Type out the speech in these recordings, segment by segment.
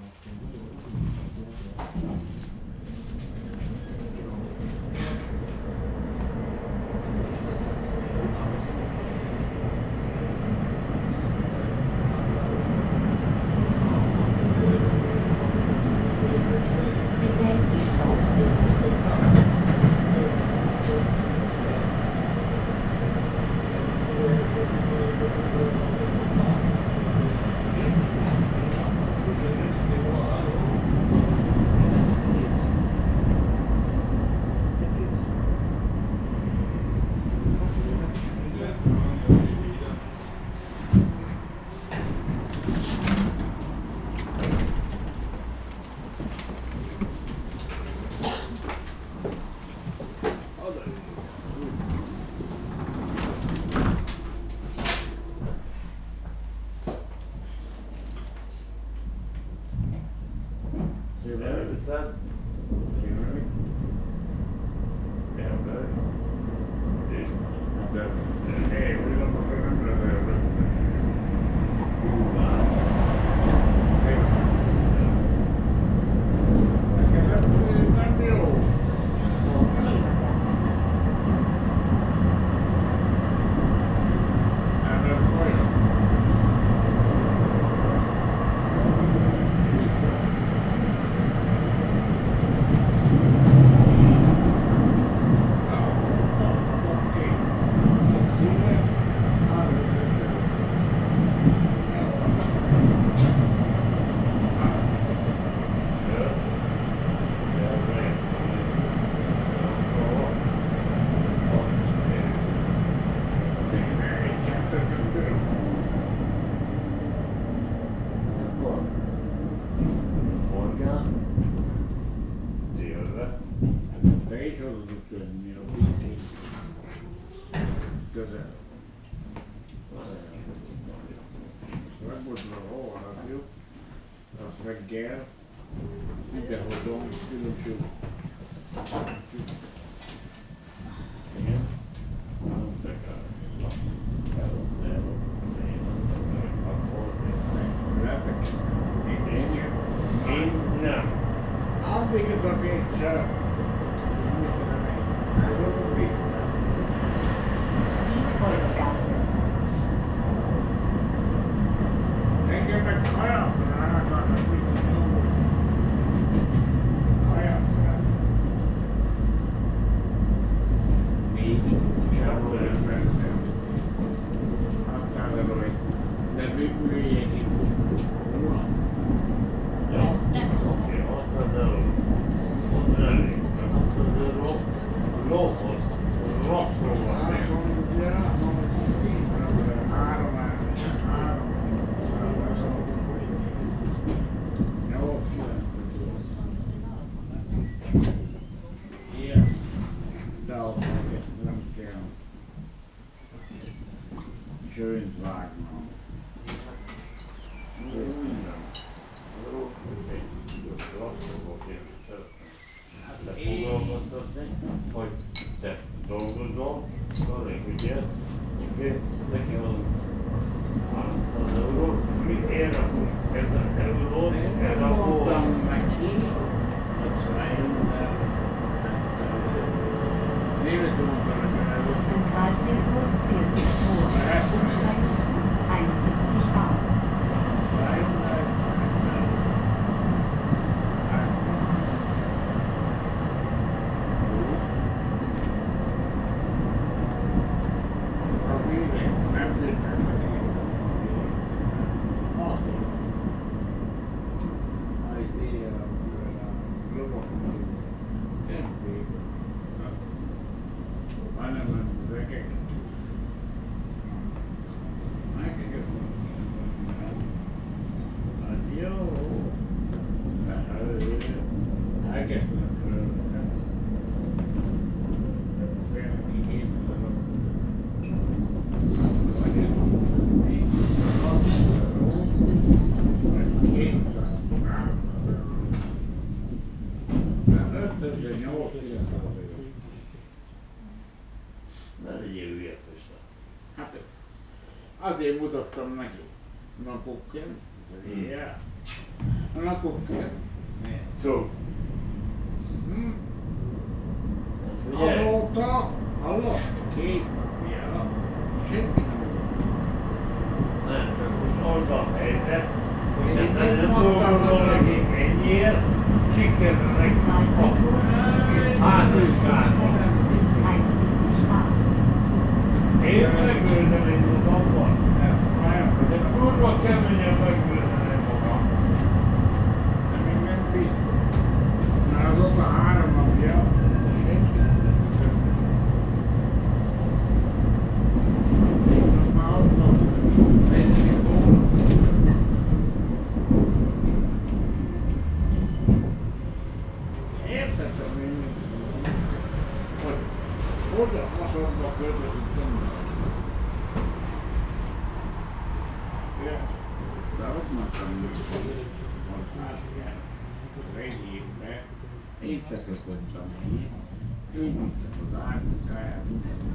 Thank you. megfogalmazni, hogy te dolgozol, szorít, ugye, neki van 300 euró, mi elrakunk ezzel azért mutattam neki. Napokkel, ez a éjjel. A napokkel. So, Hm? figyelj, Azóta, hallott? Két ja, senki nem nem csak most az a helyzet, hogy Én nem dolgozol nekik ennyiért, sikerülnek és házasságban. Én megőrzem egy magam, de kurva keményen megőrzem magam. De még nem biztos. Már azóta három napja senki All right.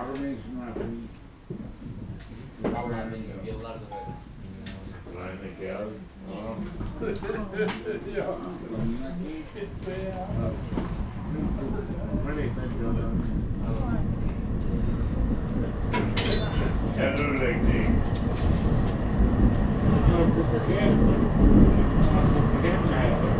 automation of the. Programming. of- Blind the cow. Communication of What do you think, Bill? Yeah, no, like, the- No, propaganda. Propaganda.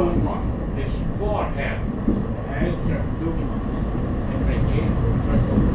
Roma, the sport and the Duma, and the game,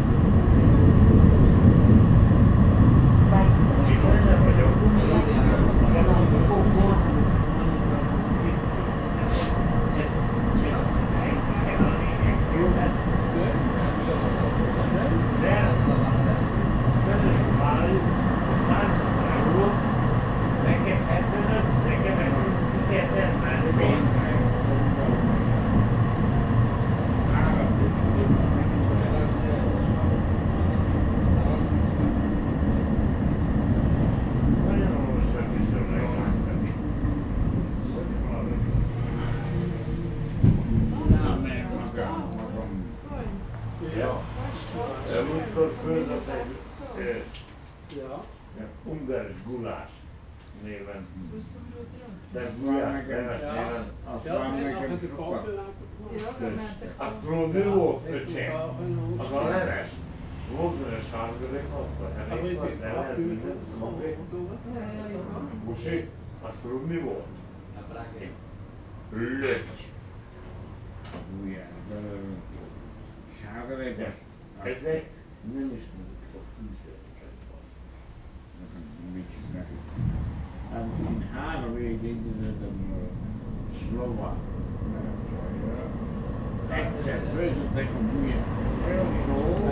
öcsém? Az a leves. Volt olyan sárga, de kapta. Elég az leves, minden szomorú. Busi, azt tudod, mi volt? Löty. Gulyás, sárga legyes. Ezek nem is mondjuk a Mit csinálj? Hát én három évig indítottam a szlovák. Egyszer főzöttek a Gulyás. Olyan jó.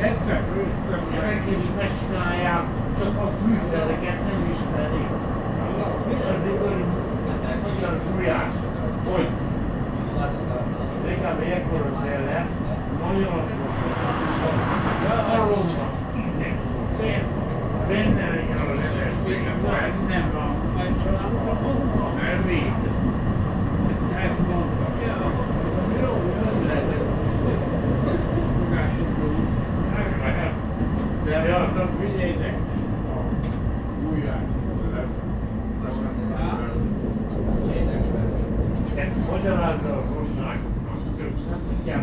Egyszer főztem Ezek is megcsinálják, csak a fűszereket nem ismerik. Mi azért olyan magyar gulyás, hogy legalább ekkor az ele, nagyon legyen a leves, Nem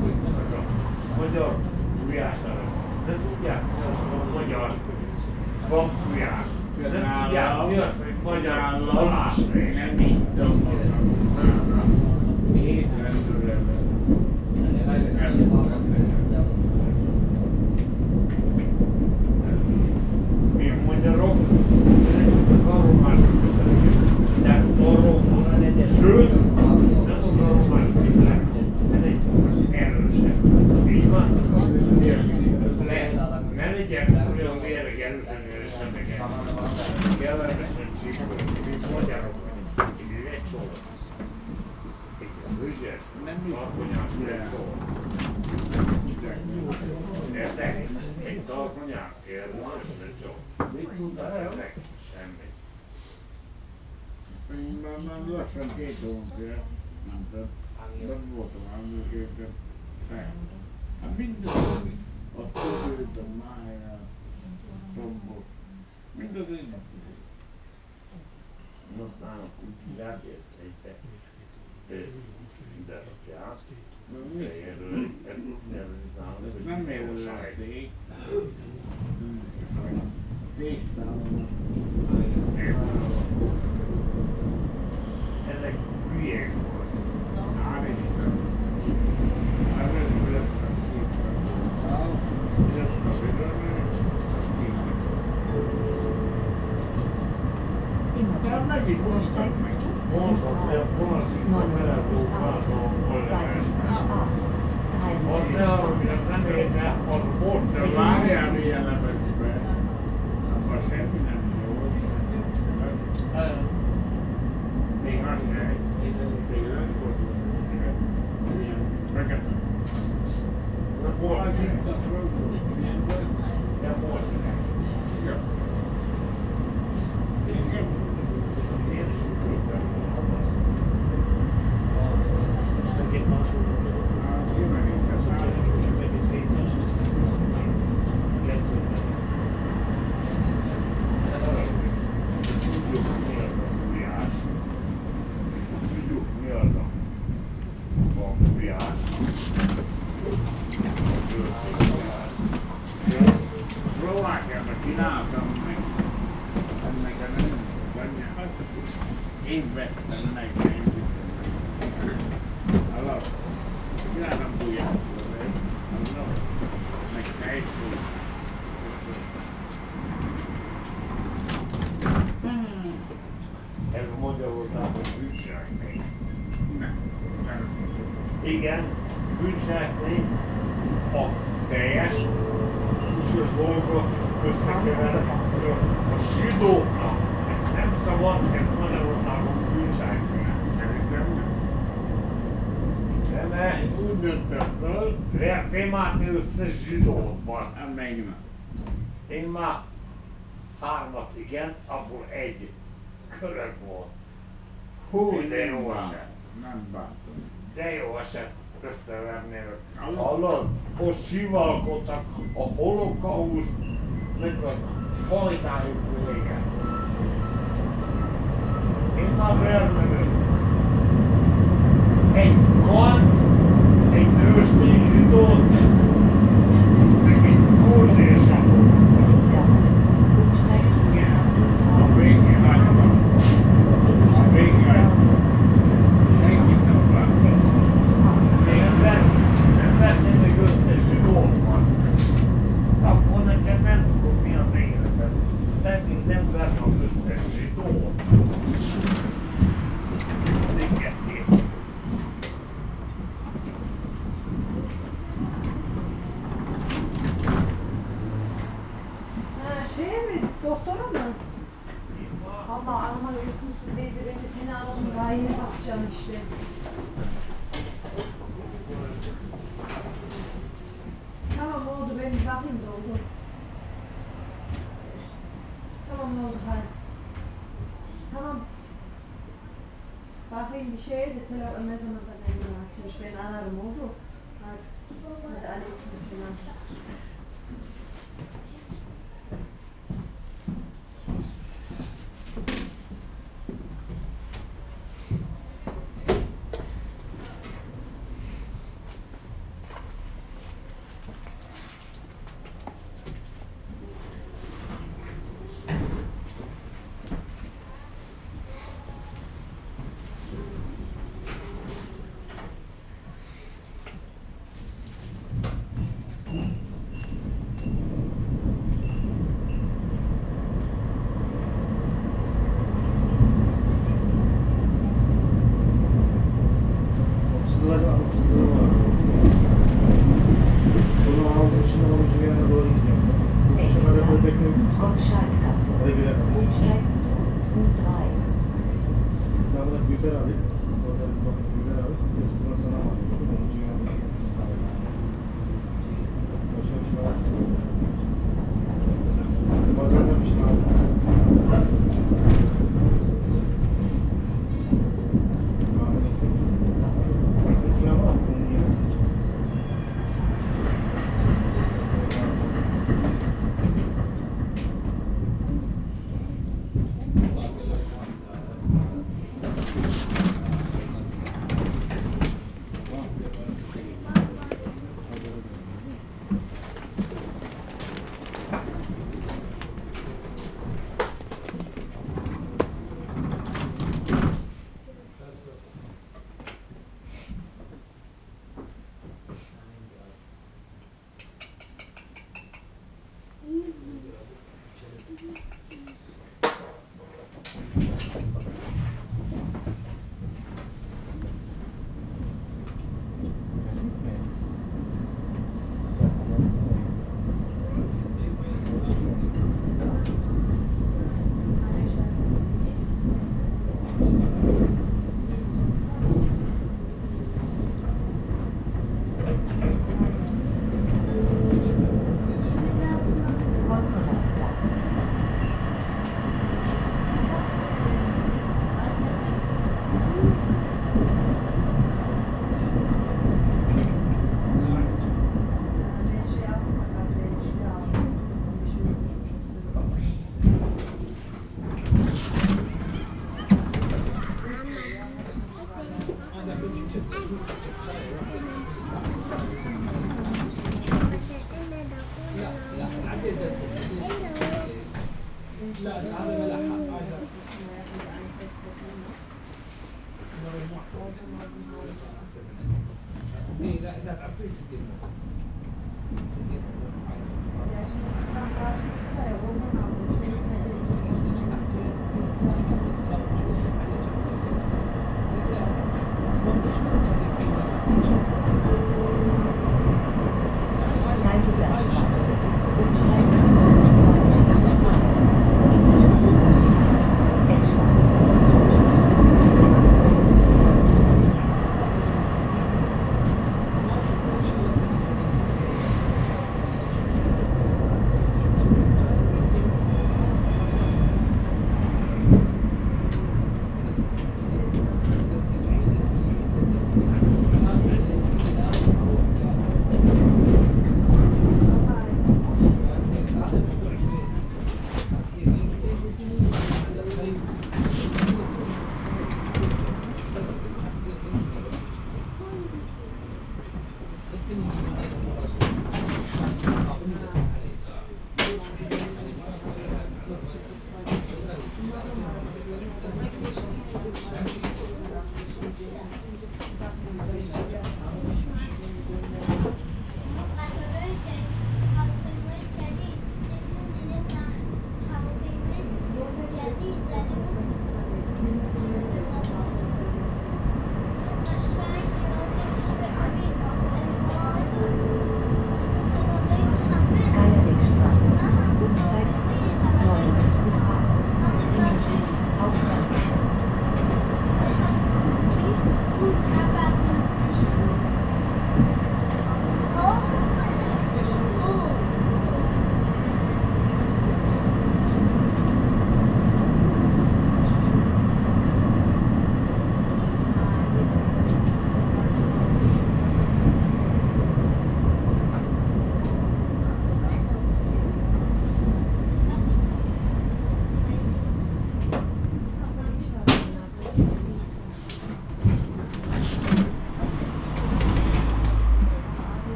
van. Ezt mondtam. De tudják, hogy az a magyar gulyására. Nem tudják, hogy az a magyar bankgulyás. Nem tudják, mi az, hogy magyar Jeremiah, Job, read those No stanno compilati e scritte da piaschi, non è una They igen, bűncselekmény a teljes húsos dolgot összekeverni. A zsidóknak ez nem szabad, ez Magyarországon bűncselekmény. Szerintem. De mert hát én úgy döntöm föl, vertem át összes zsidót, basz. Nem hát menj meg. Én már hármat igen, abból egy körök volt. Hú, de jó sem. Nem bántom. De jó eset összevernél. Hallod? Most sivalkodtak a holokauszt, a fajtájuk vége. Én már vérművész. Egy kant, egy nőstény zsidót, مظهر تمام. بعرفين بشيء قلت له ما زال مظهر مش بين أنا الموضوع هذا عليك بسم الله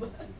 but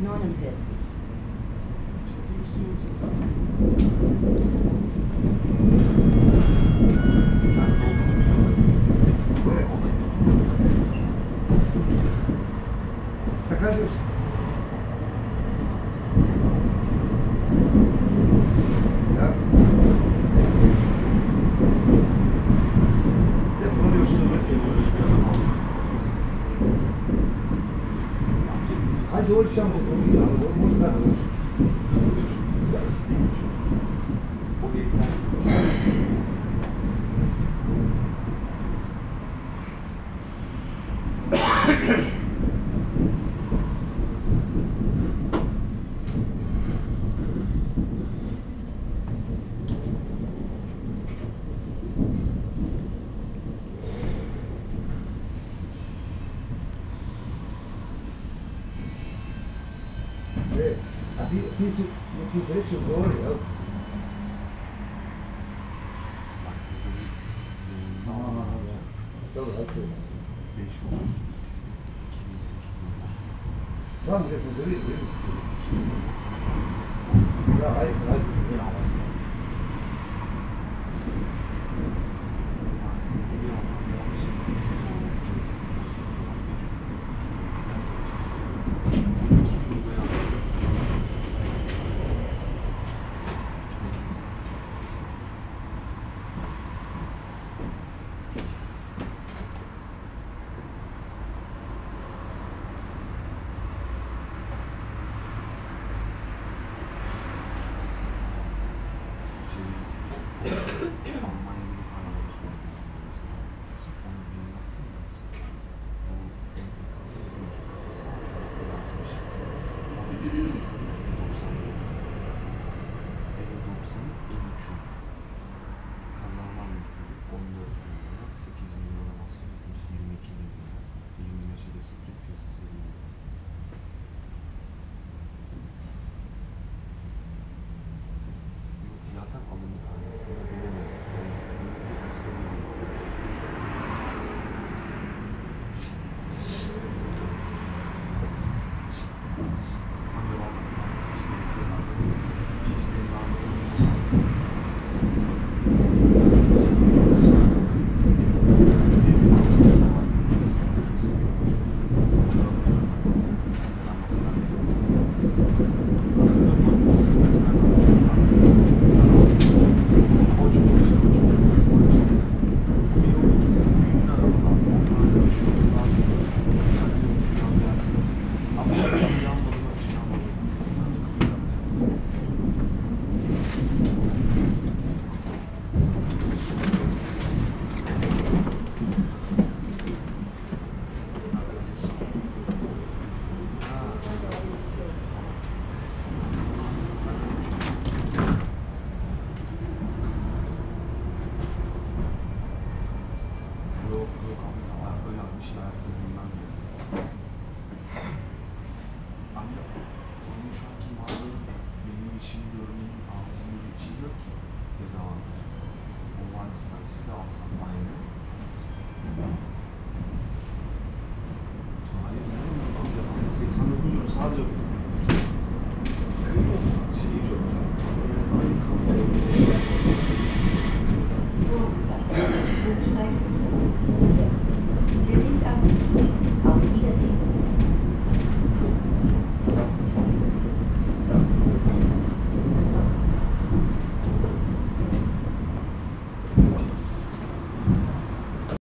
49. oldukça zor ya. Tabii açıyorum. 5 Ağustos 2008 yılı. Tam resmi söyleyeyim.